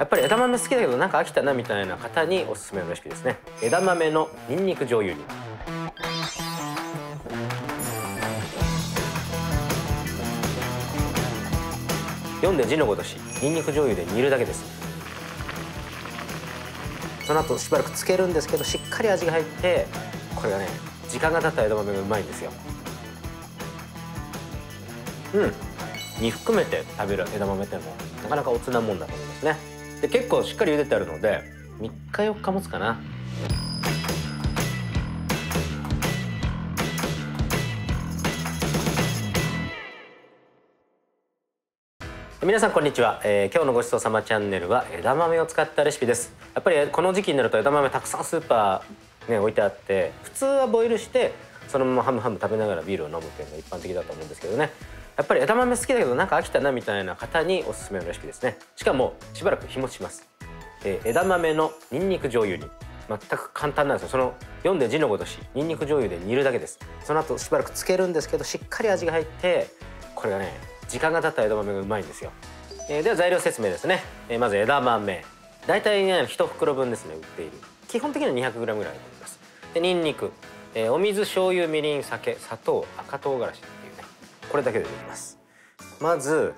やっぱり枝豆好きだけどなんか飽きたなみたいな方におすすめのレシピですね。枝豆のニンニク醤油煮。読んで字のごとしニンニク醤油で煮るだけです。その後しばらくつけるんですけどしっかり味が入ってこれがね時間が経った枝豆がうまいんですよ。うん。煮含めて食べる枝豆ってのもなかなかおつなもんだと思いますね。で結構しっかり茹でてあるので3日4日持つかな。皆さんこんにちは、えー、今日のごちそうさまチャンネルは枝豆を使ったレシピです。やっぱりこの時期になると枝豆たくさんスーパーね置いてあって普通はボイルしてそのままハムハム食べながらビールを飲むっていうのが一般的だと思うんですけどね。やっぱり枝豆好きだけどなんか飽きたなみたいな方におすすめのレシピですね。しかもしばらく日持ちします、えー、枝豆のニンニク醤油に全く簡単なんですよ。その読んで字のごとしニンニク醤油で煮るだけです。その後しばらくつけるんですけどしっかり味が入ってこれがね時間が経った枝豆がうまいんですよ、えー、では材料説明ですね、えー、まず枝豆。大体ね1袋分ですね売っている。基本的には 200g ぐらいあります。でニンニク、えー、お水醤油みりん酒砂糖赤唐辛子。これだけでできます。まず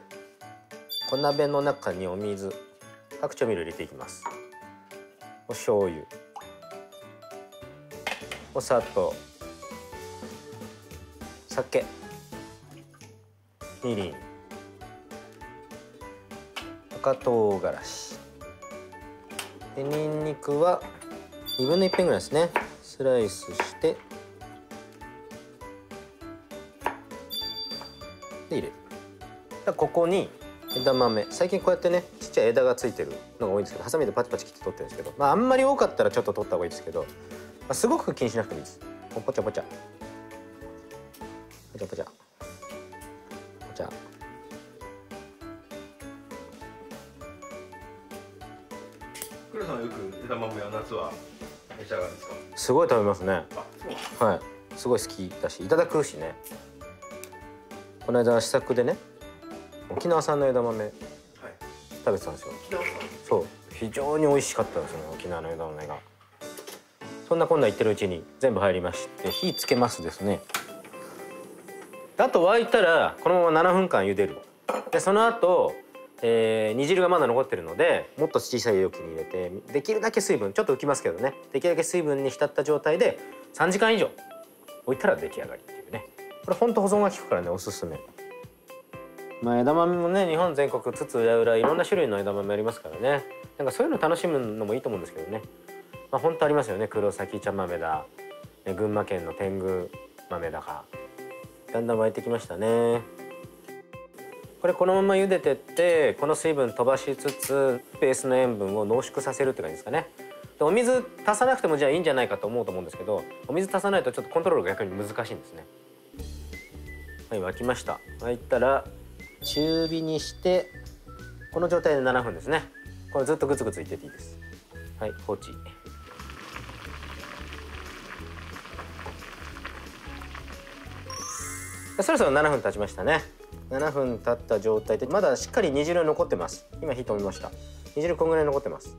小鍋の中にお水各調味料入れていきます。お醤油。お砂糖。酒。みりん。赤唐辛子でにんにくは2分の1片ぐらいですね。スライスして。で入れる。ここに枝豆。最近こうやってねちっちゃい枝がついてるのが多いんですけどハサミでパチパチ切って取ってるんですけど、まあ、あんまり多かったらちょっと取った方がいいですけど、まあ、すごく気にしなくてもいいです。ポチャポチャ。ポチャポチャ。じゃあ黒さんよく枝豆は夏は召し上がるんですか？すごい食べますね。はい。すごい好きだしいただくしねこの間試作でね沖縄産の枝豆、はい、食べてたんですよ。そう。非常に美味しかったですね沖縄の枝豆が。そんなこんな言ってるうちに全部入りまして火つけますですね。あと沸いたらこのまま7分間茹でる。でその後、えー、煮汁がまだ残ってるのでもっと小さい容器に入れてできるだけ水分ちょっと浮きますけどね。できるだけ水分に浸った状態で3時間以上置いたら出来上がりこれほんと保存が効くからねおすすめ。まあ枝豆もね日本全国つつ裏裏いろんな種類の枝豆ありますからね。なんかそういうの楽しむのもいいと思うんですけどね。まあ本当ありますよね。黒崎茶豆だ。群馬県の天狗豆だか。だんだん沸いてきましたね。これこのまま茹でてってこの水分飛ばしつつベースの塩分を濃縮させるって感じですかね。でお水足さなくてもじゃあいいんじゃないかと思うと思うんですけどお水足さないとちょっとコントロールが逆に難しいんですね。はい沸きました。沸いたら中火にしてこの状態で7分ですね。これずっとグツグツいってていいです。はい放置。そろそろ7分経ちましたね。7分経った状態でまだしっかり煮汁残ってます。今火止めました。煮汁こんぐらい残ってます。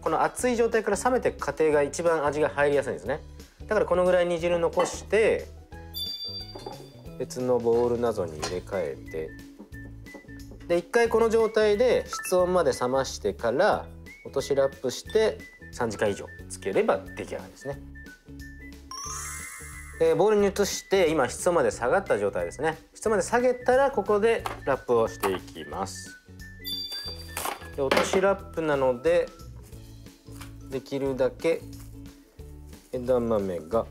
この熱い状態から冷めて過程が一番味が入りやすいんですね。だからこのぐらい煮汁残して別のボウルなどに入れ替えてで一回この状態で室温まで冷ましてから落としラップして3時間以上つければ出来上がりですね。え、ボウルに移して今室温まで下がった状態ですね。室温まで下げたらここでラップをしていきます。で落としラップなのでできるだけ枝豆が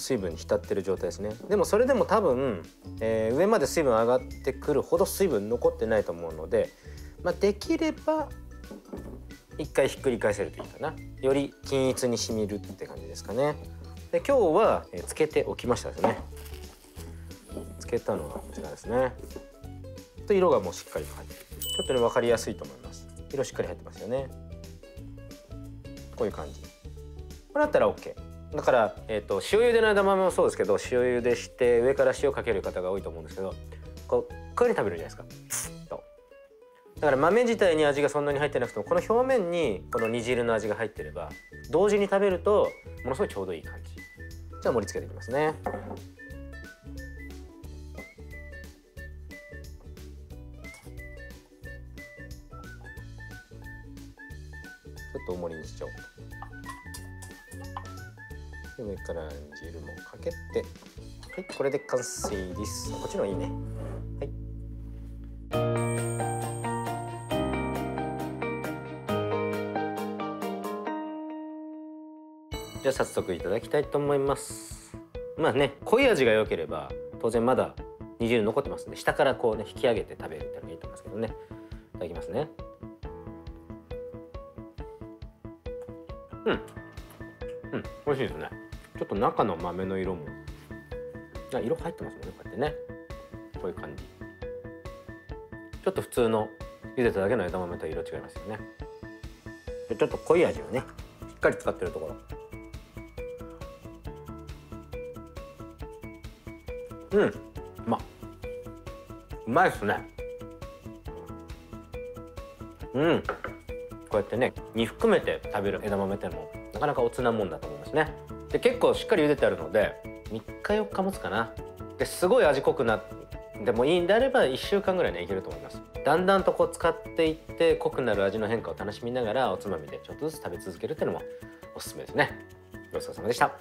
水分に浸ってる状態ですね。でもそれでも多分、えー、上まで水分上がってくるほど水分残ってないと思うので、まあ、できれば一回ひっくり返せるといいかな。より均一にしみるって感じですかね。で今日はえつけておきましたですね。つけたのがこちらですね。と色がもうしっかり入ってちょっとね分かりやすいと思います。色しっかり入ってますよね。こういう感じ。これだったら OK だから、えーと、塩茹での枝豆もそうですけど塩茹でして上から塩かける方が多いと思うんですけどこうこういうに食べるじゃないですか。と。だから豆自体に味がそんなに入ってなくてもこの表面にこの煮汁の味が入ってれば同時に食べるとものすごいちょうどいい感じ。じゃあ盛り付けていきますね。ちょっと大盛りにしちゃおう。上から汁もかけてはいこれで完成です。こっちのいいね。はい。じゃあ早速いただきたいと思います。まあね濃い味が良ければ当然まだ煮汁残ってますんで下からこうね引き上げて食べるってのがいいと思いますけどね。いただきますね。うん。うん。美味しいですね。ちょっと中の豆の色も。色入ってますもんねこうやってね。こういう感じ。ちょっと普通の茹でただけの枝豆と色違いますよね。でちょっと濃い味をねしっかり使ってるところ。うんうまうまいっすね。うん。こうやってね煮含めて食べる枝豆ってのもなかなかおつなもんだと思いますね。で結構しっかり茹でてあるので3日4日持つかな。ですごい味濃くなってもいいんであれば1週間ぐらいねいけると思います。だんだんとこう使っていって濃くなる味の変化を楽しみながらおつまみでちょっとずつ食べ続けるっていうのもおすすめですね。ごちそうさまでした。